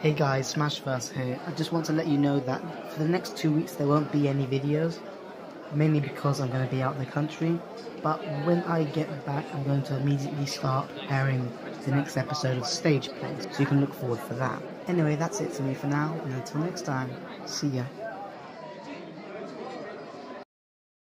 Hey guys, Smashverse here. I just want to let you know that for the next two weeks there won't be any videos, mainly because I'm going to be out of the country. But when I get back, I'm going to immediately start preparing the next episode of Stage Plays, so you can look forward for that. Anyway, that's it for me for now, and until next time, see ya.